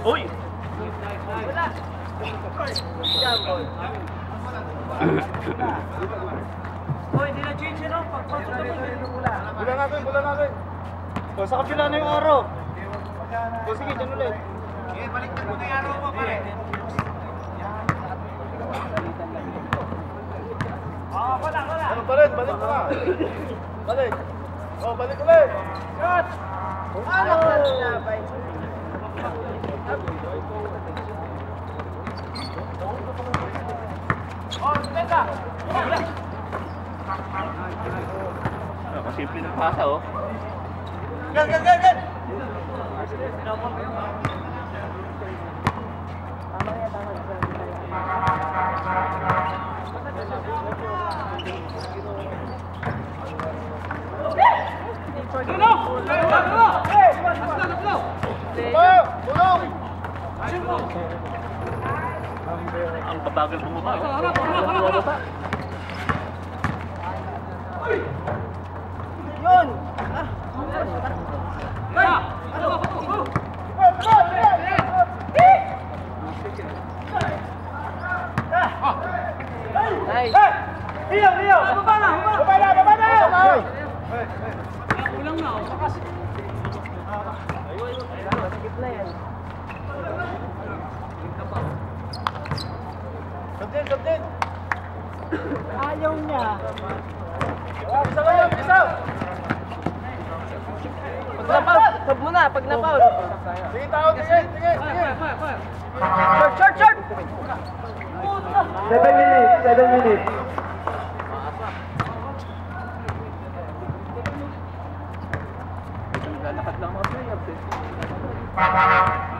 Uy! Hoy, hindi na change ano? Pagpasok na mo. Bula natin, bula natin. O, sa kapila na yung araw. O, sige, dyan ulit. Eh, baliktad mo na yung araw mo, pare. Ah, wala, wala. Ano pa rin? Balik pa. Balik. O, balik ulit. Shot! Ano ka na, bay? Oh, teka. Oh, wala. Kasimple ng pasa, oh. Gan, gan, gan, gan. Oh, tulong! Ang babagal bumaba, oh. Yun! Nice. Rio, Rio! Baba na, baba na! Baba na, baba na! Kulang na, oh. Bakas. Gitna yan. Sabdin, sabdin. Ayaw niya. Ah, Isa kayo, isa. Pag napaul, sab mo na, pag napaul. Sige, tao, sige, sige, sige. Short, short, short! Seven minutes, seven minutes. Lalakad lang.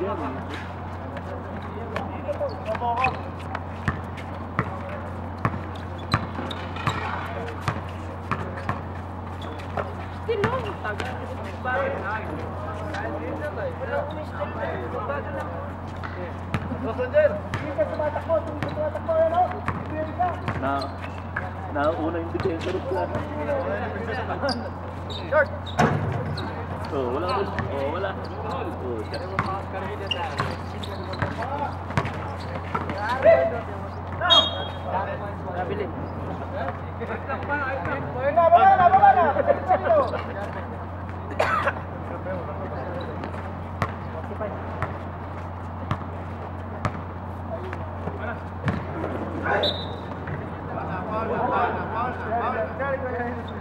你弄一下，你弄一下，你弄一下，你弄一下。Nauna yung depensa rin sila. Short. Oh, wala rin. Oh, wala. Oh, siya. Nabili. Ayun na, baba na, baba na. Marta, Marta, Marta, Marta.